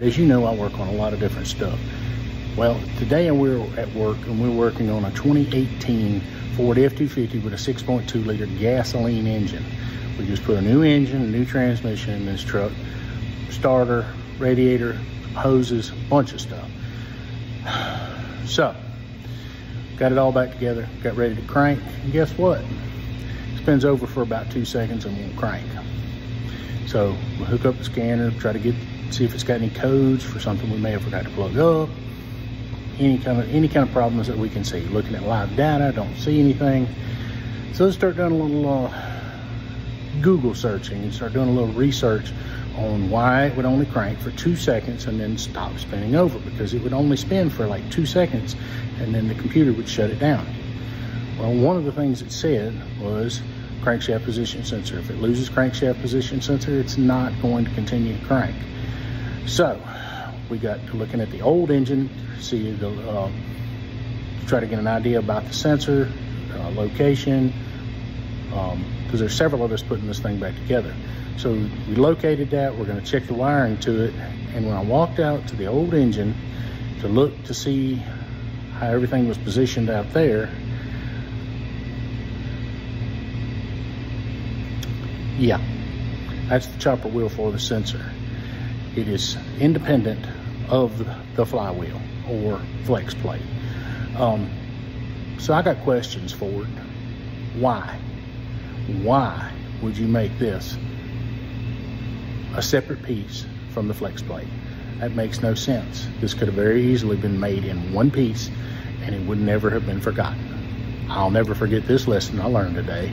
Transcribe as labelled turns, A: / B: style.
A: As you know, I work on a lot of different stuff. Well, today we're at work and we're working on a 2018 Ford F-250 with a 6.2 liter gasoline engine. We just put a new engine, a new transmission in this truck, starter, radiator, hoses, bunch of stuff. So, got it all back together, got ready to crank, and guess what? Spins over for about two seconds and won't crank. So we'll hook up the scanner, try to get see if it's got any codes for something we may have forgot to plug up. Any kind of any kind of problems that we can see. Looking at live data, don't see anything. So let's start doing a little uh, Google searching and start doing a little research on why it would only crank for two seconds and then stop spinning over because it would only spin for like two seconds and then the computer would shut it down. Well, one of the things it said was crankshaft position sensor. If it loses crankshaft position sensor, it's not going to continue to crank. So we got looking at the old engine, see the, uh, try to get an idea about the sensor, uh, location, because um, there's several of us putting this thing back together. So we located that, we're gonna check the wiring to it, and when I walked out to the old engine to look to see how everything was positioned out there, Yeah, that's the chopper wheel for the sensor. It is independent of the flywheel or flex plate. Um, so I got questions for it. Why? Why would you make this a separate piece from the flex plate? That makes no sense. This could have very easily been made in one piece and it would never have been forgotten. I'll never forget this lesson I learned today.